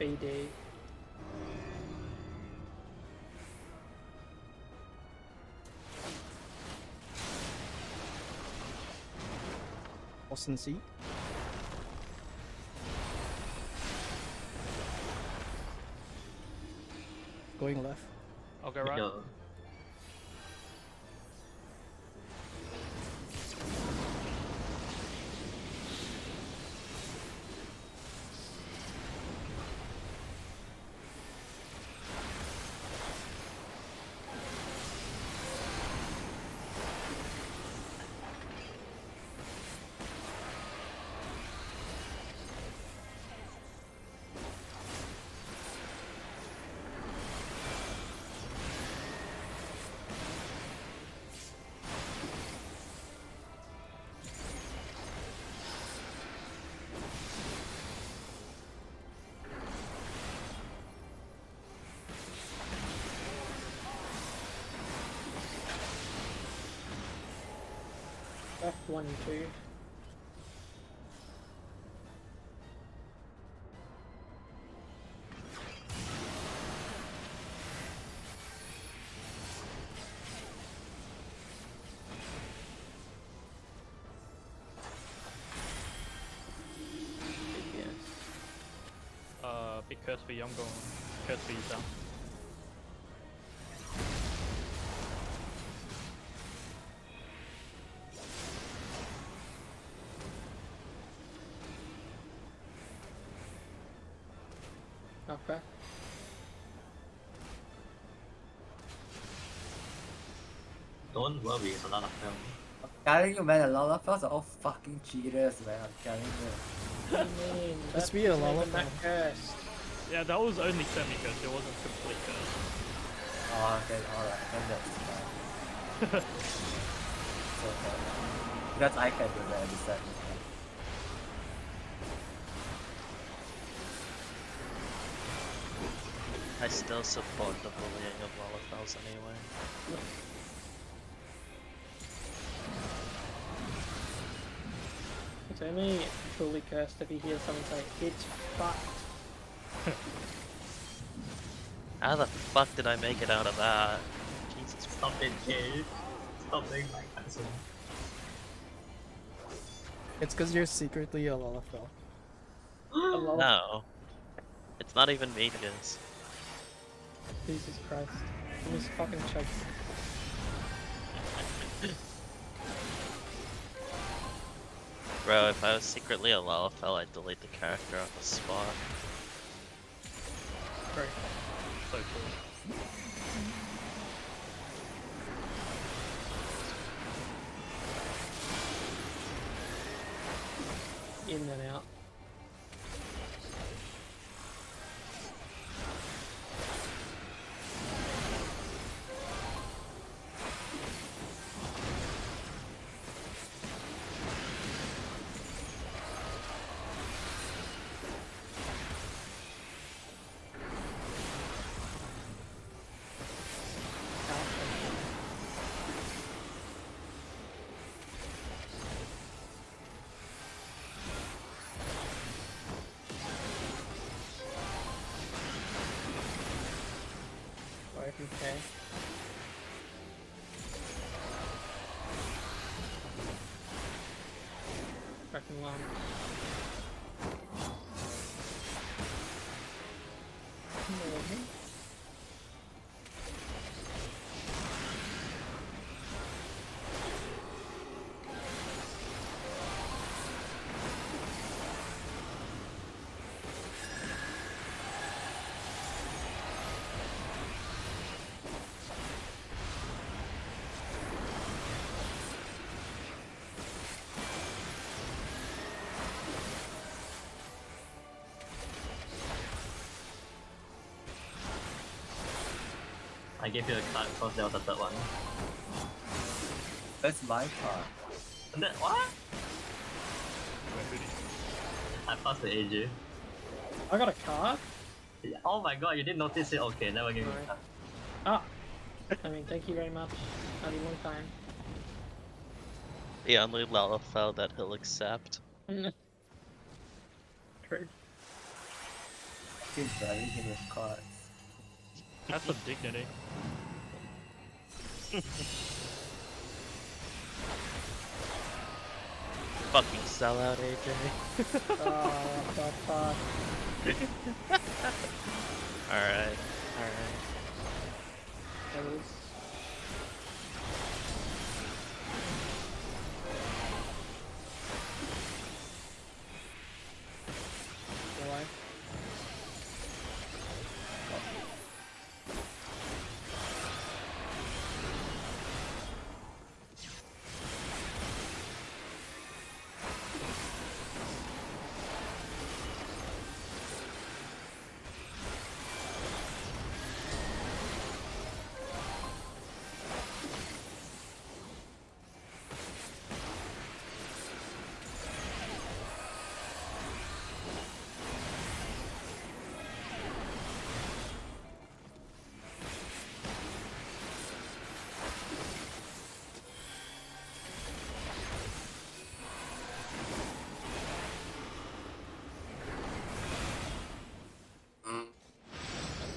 payday. Austin C. Going left. Okay, right. No. F1 2. Uh, big curse for you, curse for you, don't worry, a lot of film. I'm telling you, man, the Lalafels are all fucking cheaters, man. I'm telling you. What mean? Let's be a what made Lalafell. cursed. Yeah, that was only semi curse. It wasn't complete curse. Oh, okay, alright, then that's fine. it's okay. Because I can do that, it's that. I still support the bullying of Lalafels anyway. It's only truly cursed if you hear someone say, it's fucked. How the fuck did I make it out of that? Jesus Stop it, kid. Stop being like that. It's because you're secretly a Lalafell. Hello? No. It's not even Vegas. Jesus Christ. I'm just fucking choking. Bro, if I was secretly a Lalafell, I'd delete the character on the spot. Great. So cool. In and out. Back I gave you a card because there was a third one. That's my part. And that what? I passed the AJ. I got a card? Yeah, Oh my god, you didn't notice it? Okay, never give me a Right. card. Ah! I mean, thank you very much. Only one time. The only Lalafell that he'll accept. True. Keep driving him with cards. Have some dignity. Fucking sellout, AJ. Oh, what fuck? Alright, alright.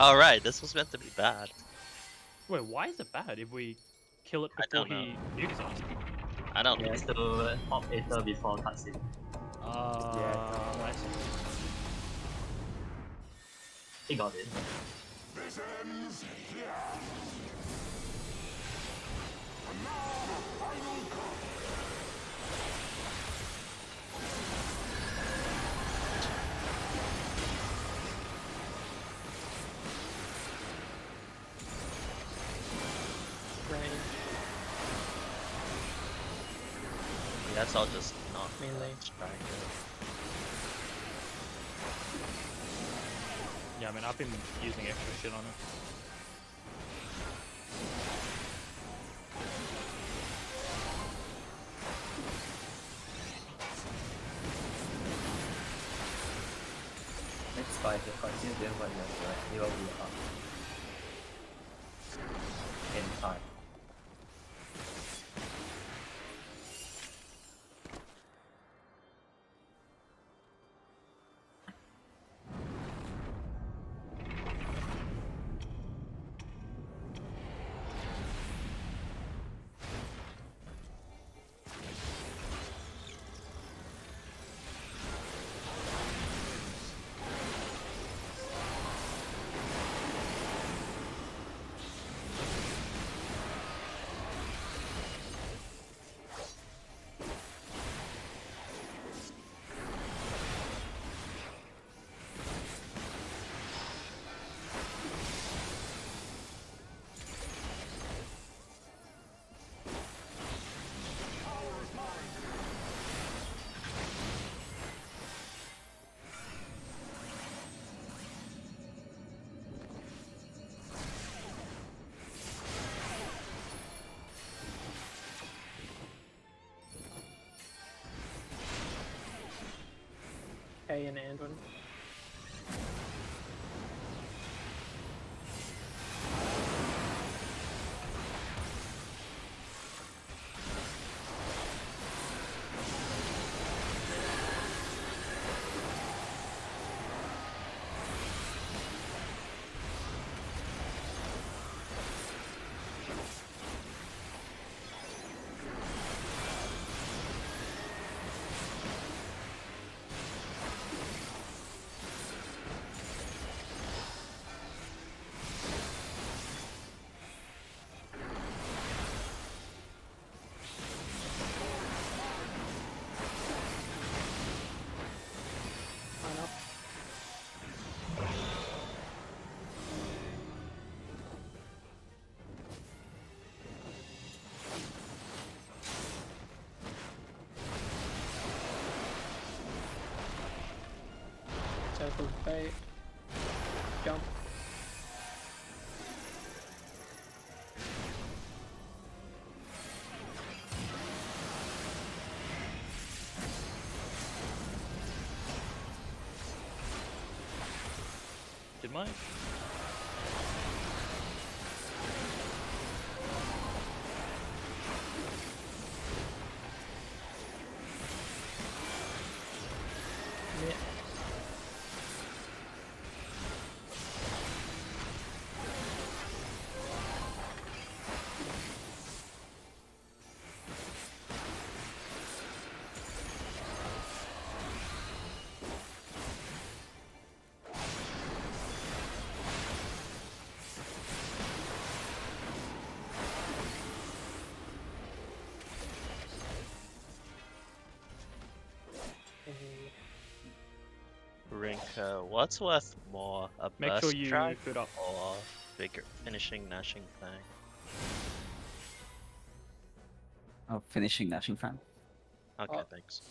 Alright, this was meant to be bad. Wait, why is it bad if we kill it before he nukes us? I don't He has to pop Aether before cutscene. Uh, I see. He got it. Rain. That's all just not Mainly. distracted. Yeah, I mean, I've been using extra shit on it. Next fight, if you continue doing what you're doing, you will be up. In time. And Anduin. Bait. Jump. Did my what's worth more, a Make burst sure you drag food up. or bigger finishing Nashing thing? Oh, finishing Nashing Fan. Okay, Oh. thanks.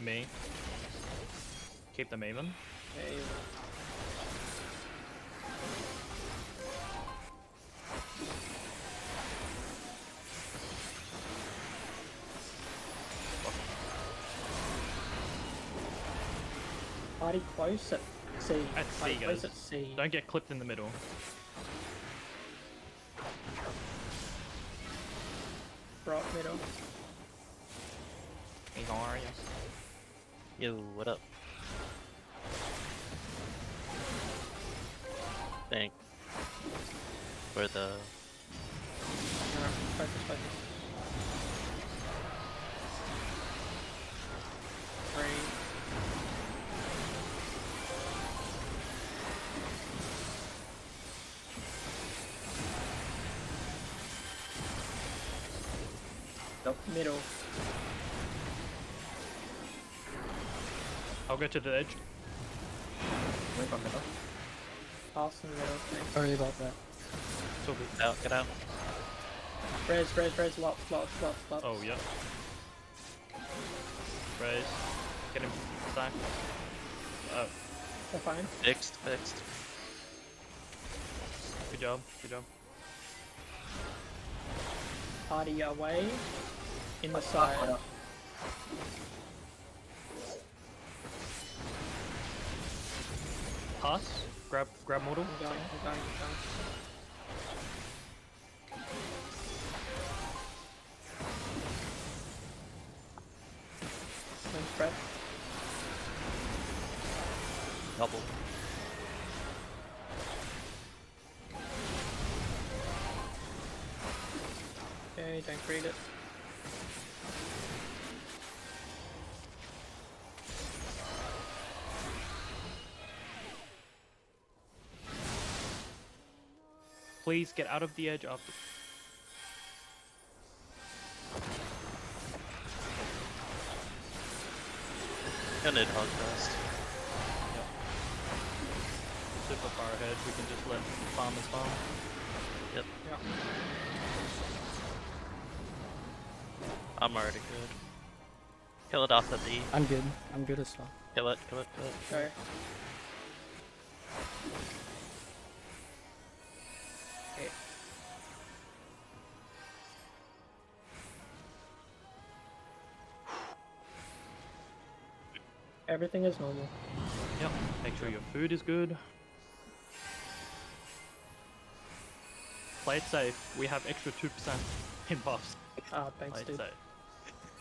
Me. Keep the Maven. Okay. Party close at C. At C, guys. Don't get clipped in the middle. Rock middle. Hey, how are you? Yo, what up? Thank for the Alright, focus, focus. Three. Nope. Middle. I'll go to the edge. wait from middle. Pass in the middle. Thanks. Sorry about that. It's all good. out, get out. Res, res, res, lots, lots, lots, lots. Oh, yeah. Raise. Get him stacked. Oh, uh, They're fine. Fixed, fixed. good job. Good job. Party away. In the side. Pass. Grab, grab mortal. I'm going, I'm going, I'm going. One spread. Double. Okay, don't read it. Please get out of the edge after. Gonna need hog fast. Super far ahead. We can just let farmers farm. Yep. Yeah. I'm already good. Kill it off at the D. I'm good. I'm good as well. Kill it, kill it, kill it. Go. Everything is normal. Yep. Make sure your food is good. Play it safe. We have extra 2% in buffs. Ah, thanks, Play dude.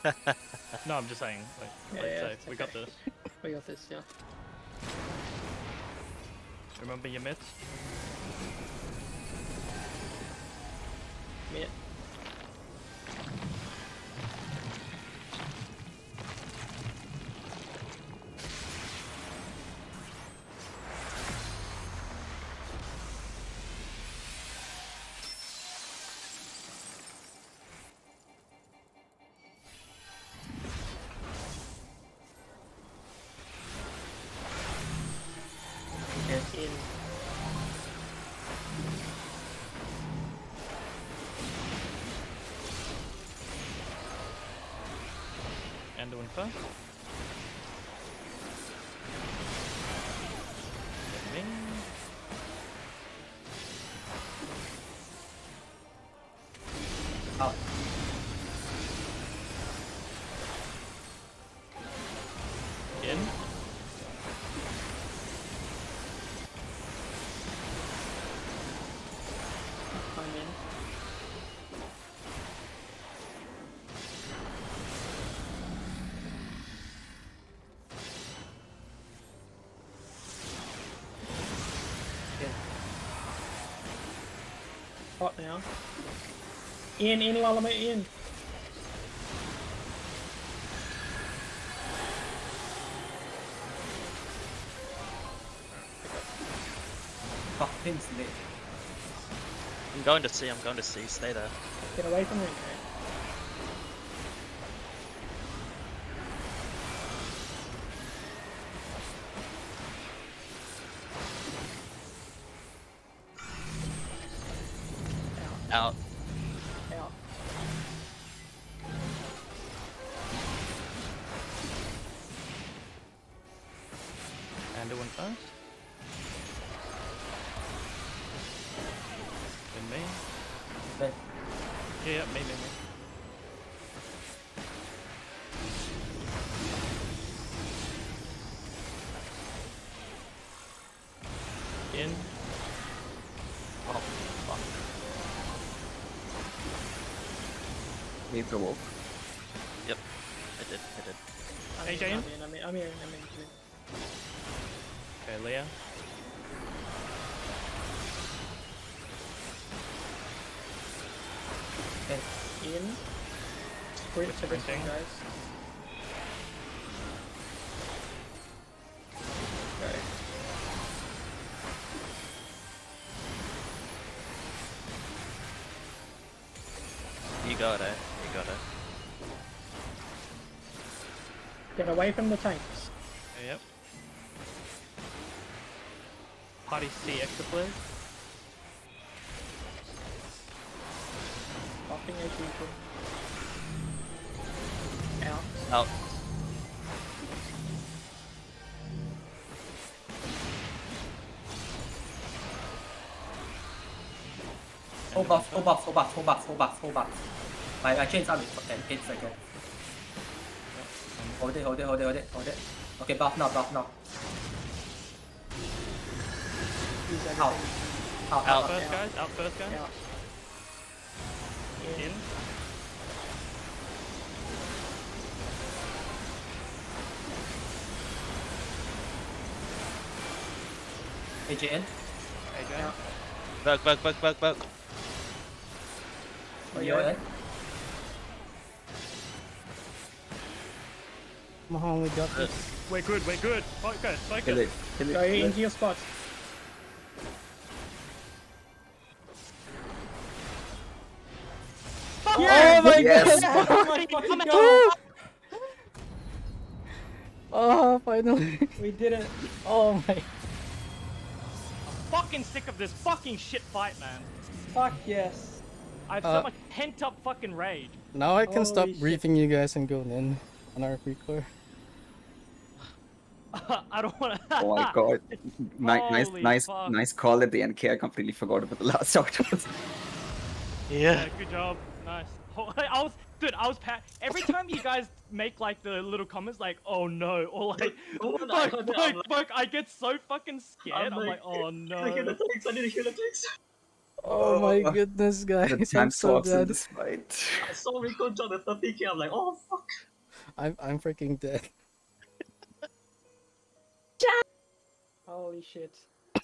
safe. no, I'm just saying. Like, Yeah, play it safe. We got this. We got this, yeah. Remember your mitts? Mid. And doing first. Bot now. In, in, Lalama, in. Fucking snake. I'm going to see, I'm going to see, stay there. Get away from me. And doing first. Then me. Then Yeah, yeah, me, me, me. In. Oh, fuck. We provoke. Yep. I did, I did. I'm AJ in, in? I'm in, I'm in, I'm in, I'm in. In. Sprint to this one, guys. Okay. You got it, you got it. Get away from the tanks. Yep. Party C extra please. Buffing as usual. Out. Out. hold box, hold box, hold box, hold box, hold box, hold box. My my chains up in in eight seconds. Hold it, hold it, hold it, hold it, hold it. Okay, buff now, buff now. Use. Out. Out, Out. out, First out. guys, out first guys. Out. In. In. AJ oh, in. AJ. Out. Bug, bug, bug, bug, bug. Oh, Neo yeah. in. Mahon, we got this. We're good, we're good. Focus, focus. Kill it. Kill it. Go kill it. into your spots. Oh my Yes. god! Oh my fucking god! Oh, finally. We did it. Oh my. I'm fucking sick of this fucking shit fight, man. Fuck yes. I have Uh, so much pent up fucking rage. Now I can stop Holy shit. briefing you guys and go in on our pre-core. I don't wanna. Oh my god. Ni- nice, nice, fuck. nice call at the end. I completely forgot about the last octopus. Yeah, Yeah. good job. Nice. I was, dude. I was pa- every time you guys make like the little comments, like, "Oh no," or like, Oh, no, "Fuck, no, fuck, like- fuck," I get so fucking scared. I'm I'm, like, like, "Oh I need to heal no." the tanks, I need to heal the tanks. Oh my Oh. goodness, guys. the I'm so swaps in dead. this fight. I saw Rico drop the 30k, I'm like, oh fuck. I'm I'm freaking dead. Holy shit.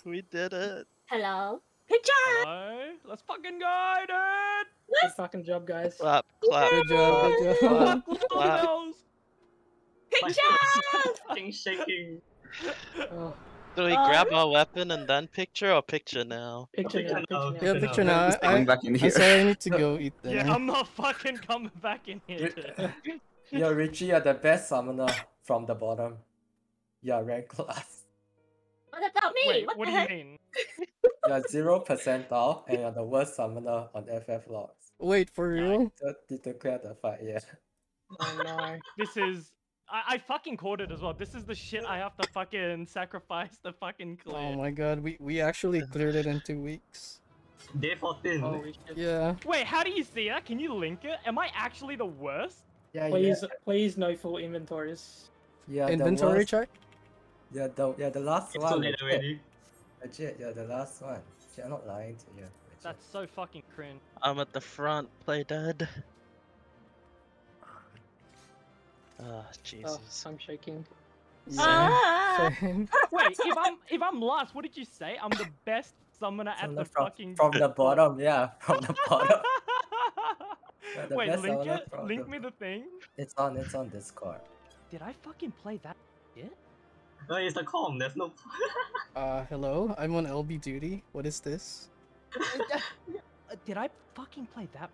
We did it. Hello. Good job. Hello? Let's fucking go, dude. Good fucking job, guys. Clap, clap. Good job, good job. Fuck Wow. yourselves. Good My job. fucking shaking. Oh, Do we Uh, grab our weapon and then picture or picture now? picture now, Picture now, picture Yeah, now. picture no, now. He's I, going back in I'm here. sorry, I need to go eat dinner. Yeah, I'm not fucking coming back in here. dude. Yo, Richie, you're the best summoner from the bottom. You're rank class. What about me? Wait, what, what the do you heck? mean? You're zero percentile and you're the worst summoner on FF logs. Wait, for real? Just need to clear the fight, yeah. Oh no. This is. I, I fucking caught it as well. This is the shit I have to fucking sacrifice the fucking clear. Oh my god, we, we actually cleared it in two weeks. Day 14. Holy shit. Yeah. Wait, how do you see that? Can you link it? Am I actually the worst? Yeah, Please, yeah. please no full inventories. Yeah, Inventory worst- check? Yeah, the, yeah, the last It's one. too late already. Legit, yeah, the last one. Legit, I'm not lying to you. legit. That's so fucking cringe. I'm at the front, play dead. Ah, Oh, Jesus. I'm shaking. Yeah. Ah. Same. Wait, if I'm if I'm last, what did you say? I'm the best summoner at Summoner the from, fucking. from the bottom, yeah, from the bottom. The Wait, link it. Link the- me the thing. It's on, it's on Discord. Did I fucking play that? shit? No, it's the com. There's no. Uh, hello? I'm on LB duty. What is this? Uh, Did I fucking play that?